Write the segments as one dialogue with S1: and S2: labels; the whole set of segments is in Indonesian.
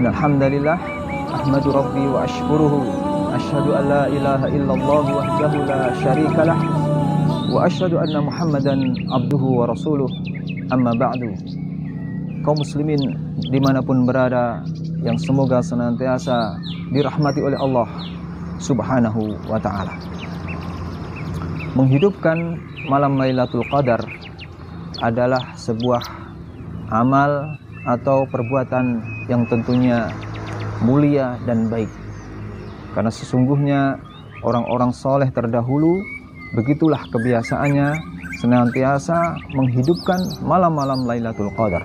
S1: إن الحمد لله أحمد ربي وأشكره أشهد أن لا إله إلا الله وحده لا شريك له وأشهد أن محمدا عبده ورسوله. أما بعد kaum muslimin di mana pun berada yang semoga senantiasa dirahmati oleh Allah subhanahu wa ta'ala. Menghidupkan malam Lailatul Qadar adalah sebuah amal atau perbuatan yang tentunya mulia dan baik karena sesungguhnya orang-orang soleh terdahulu begitulah kebiasaannya senantiasa menghidupkan malam-malam Lailatul Qadar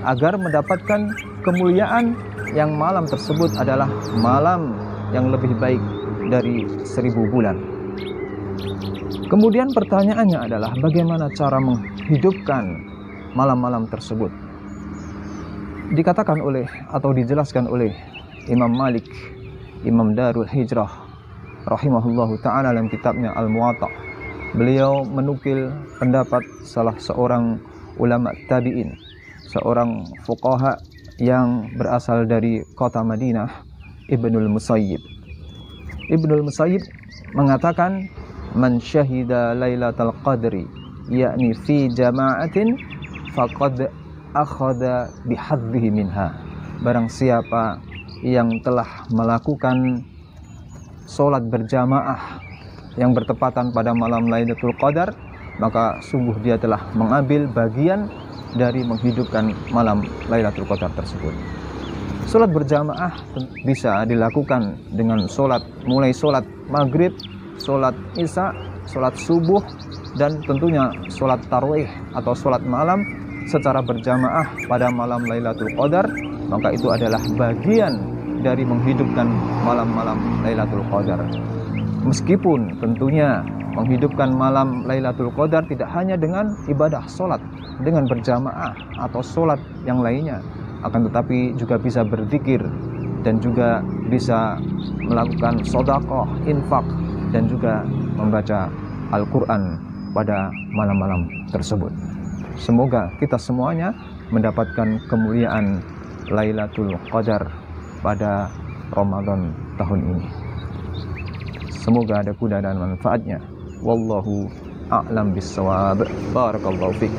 S1: agar mendapatkan kemuliaan yang malam tersebut adalah malam yang lebih baik dari seribu bulan. Kemudian pertanyaannya adalah bagaimana cara menghidupkan malam-malam tersebut. Dikatakan oleh atau dijelaskan oleh Imam Malik, Imam Darul Hijrah, rahimahullahu taala dalam kitabnya Al-Muwatta. Beliau menukil pendapat salah seorang ulama tabi'in seorang fuqaha yang berasal dari kota Madinah, Ibnul Musayyib. Ibnul Musayyib mengatakan, "Man syahida Lailatul Qadri, yakni fi jama'atin faqad akhadha bihadhihi minha." Barang siapa yang telah melakukan solat berjamaah yang bertepatan pada malam Lailatul Qadar, maka sungguh dia telah mengambil bagian dari menghidupkan malam Lailatul Qadar tersebut. Sholat berjamaah bisa dilakukan dengan sholat mulai sholat maghrib, sholat isya, sholat subuh, dan tentunya sholat tarwih atau sholat malam secara berjamaah pada malam Lailatul Qadar maka itu adalah bagian dari menghidupkan malam-malam Lailatul Qadar. Meskipun tentunya menghidupkan malam Lailatul Qadar tidak hanya dengan ibadah sholat dengan berjamaah atau sholat yang lainnya akan tetapi juga bisa berzikir dan juga bisa melakukan sodakoh, infak dan juga membaca Al-Quran pada malam-malam tersebut semoga kita semuanya mendapatkan kemuliaan Lailatul Qadar pada Ramadan tahun ini. Semoga ada kuda dan manfaatnya. Wallahu a'lam bissawab barakallahu fiik